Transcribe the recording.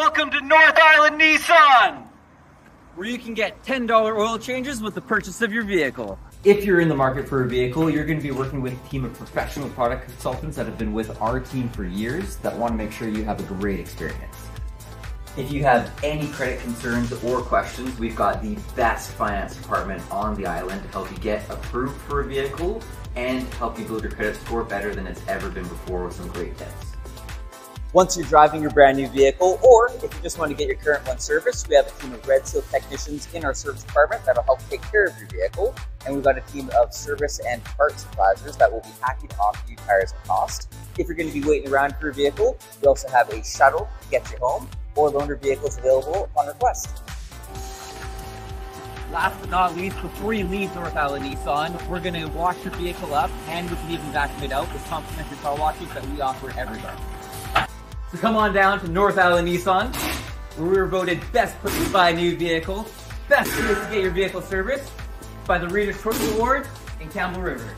Welcome to North Island Nissan! where you can get $10 oil changes with the purchase of your vehicle. If you're in the market for a vehicle, you're going to be working with a team of professional product consultants that have been with our team for years that want to make sure you have a great experience. If you have any credit concerns or questions, we've got the best finance department on the island to help you get approved for a vehicle and help you build your credit score better than it's ever been before with some great tips. Once you're driving your brand new vehicle, or if you just want to get your current one serviced, we have a team of Red Seal technicians in our service department that'll help take care of your vehicle. And we've got a team of service and parts advisors that will be happy to offer you tires at cost. If you're going to be waiting around for a vehicle, we also have a shuttle to get you home or loaner vehicles available upon request. Last but not least, before you leave North Island Nissan, we're going to wash your vehicle up and we can even vacuum it out with complimentary car washes that we offer everywhere. So come on down to North Island Nissan, where we were voted best place to buy a new vehicle, best place to get your vehicle serviced by the Reader's Choice Awards in Campbell River.